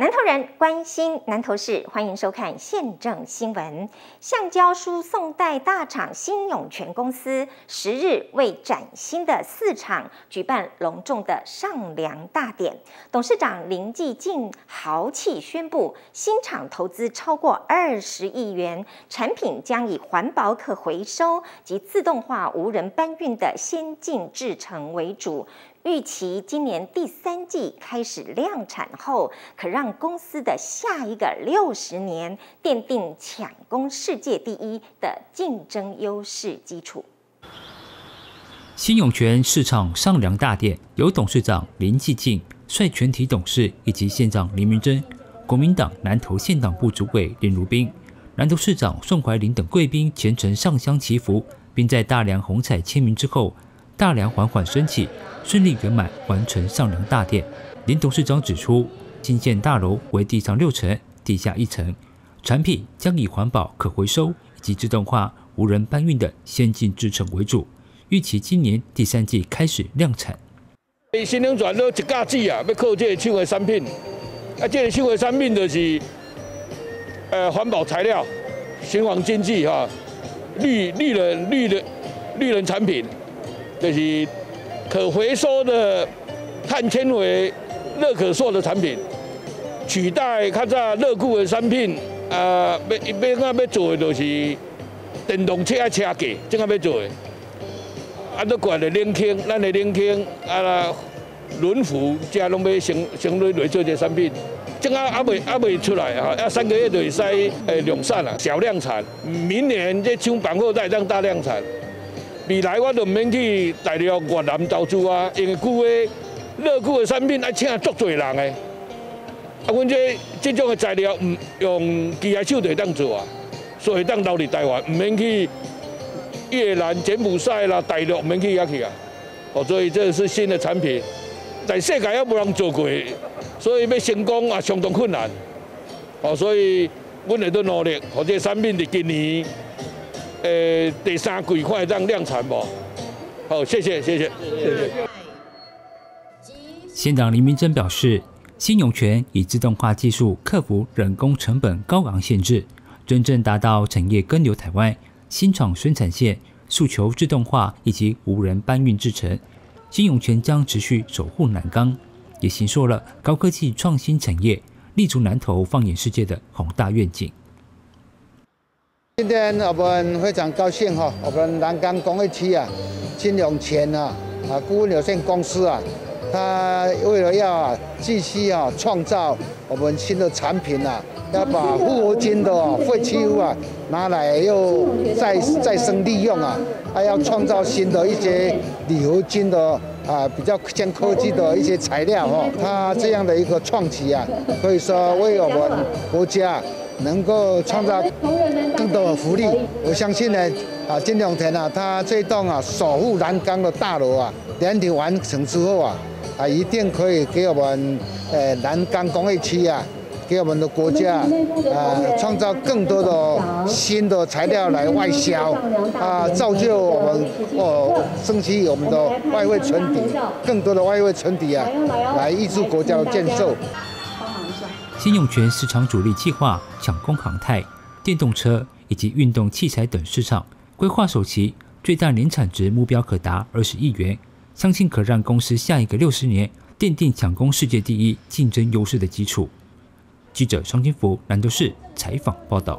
南投人关心南投市，欢迎收看宪政新闻。橡胶输送带大厂新永泉公司十日为崭新的四厂举办隆重的上梁大典，董事长林继进豪气宣布，新厂投资超过二十亿元，产品将以环保、可回收及自动化、无人搬运的先进制程为主。预期今年第三季开始量产后，可让公司的下一个六十年奠定抢攻世界第一的竞争优势基础。新永泉市场上梁大典，由董事长林继进率全体董事以及县长林明珍、国民党南投县党部主委林如冰、南投市长宋怀林等贵宾虔诚上香祈福，并在大梁红彩签名之后。大梁缓缓升起，顺利圆满完成上梁大殿。林董事长指出，新建大楼为地上六层、地下一层，产品将以环保、可回收以及自动化、无人搬运的先进制程为主，预期今年第三季开始量产。新能源都一架子啊，要靠这个手的产品，啊，这个手的产品就是呃环保材料、循环经济哈、绿绿能、绿的绿能产品。就是可回收的碳纤维、热可塑的产品，取代较早热固的产品。啊，要要啊要做的就是电动车啊车架，这个要做的。啊，都管的冷轻，咱的冷轻啊，轮辐加拢要成成类类做这产品。这个还未还未出来啊，要三个月就会使诶量产了，小量产。明年这厂板货再让大量产。未来我都唔免去大陆越南投资啊，因为旧的、热旧的产品要请足多人的。啊，阮这这种的材料唔用机械手就当做啊，所以当留伫台湾，唔免去越南、柬埔寨啦、大陆唔免去遐去啊。哦，所以这是新的产品，在世界也无人做过，所以要成功啊相当困难。哦，所以阮会都努力，或者产品伫今年。呃，第三季快让量产不？好，谢谢，谢谢，谢谢。县长林明珍表示，新永泉以自动化技术克服人工成本高昂限制，真正达到产业跟流台湾。新厂生产线诉求自动化以及无人搬运制成，新永泉将持续守护南钢，也形塑了高科技创新产业立足南投放眼世界的宏大愿景。今天我们非常高兴哈，我们南岗工业区啊，金永泉啊啊顾问有限公司啊，他为了要继续啊创造我们新的产品啊，要把复合金的废弃物啊拿来又再再生利用啊，还要创造新的一些铝合金的啊比较先科技的一些材料哦，他这样的一个创举啊，可以说为我们国家。能够创造更多的福利，我相信呢，啊金永田啊，他这栋啊守护栏杆的大楼啊，年底完成之后啊，啊一定可以给我们呃南钢工业区啊，给我们的国家啊创造更多的新的材料来外销，啊造就我们哦升级我们的外汇存底，更多的外汇存底啊，来挹注国家的建设。先用全市场主力计划抢攻航太、电动车以及运动器材等市场，规划首期最大年产值目标可达二十亿元，相信可让公司下一个六十年奠定抢攻世界第一竞争优势的基础。记者双金福南都市采访报道。